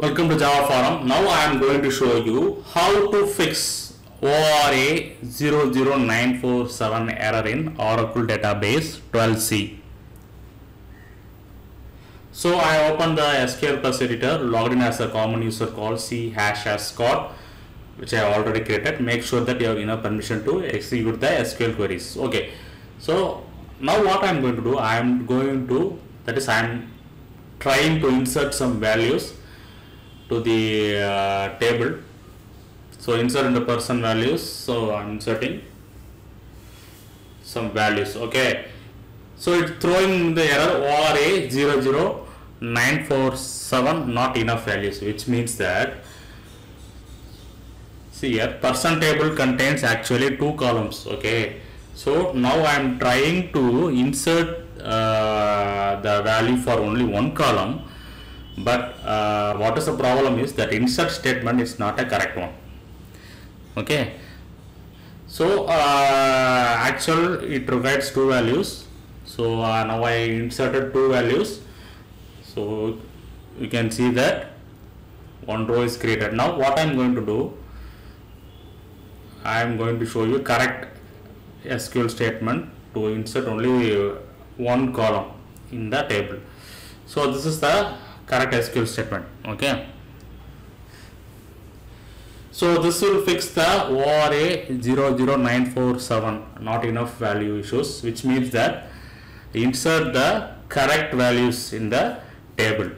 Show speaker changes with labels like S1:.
S1: Welcome to Java Forum. Now I am going to show you how to fix ORA 00947 error in Oracle database 12c. So I open the SQL Plus editor, logged in as a common user called c hash ascot which I already created. Make sure that you have enough permission to execute the SQL queries. Okay. So now what I am going to do, I am going to that is I am trying to insert some values to the uh, table. So insert into person values so i'm inserting some values okay. So it's throwing the error ORA 00947 not enough values which means that see here person table contains actually two columns okay. So now i am trying to insert uh, the value for only one column but uh, what is the problem is that insert statement is not a correct one. Okay? So uh, actual it provides two values. So uh, now I inserted two values. So you can see that one row is created. Now what I am going to do I am going to show you correct SQL statement to insert only one column in the table. So this is the correct SQL statement okay? So this will fix the ORA 00947 not enough value issues which means that insert the correct values in the table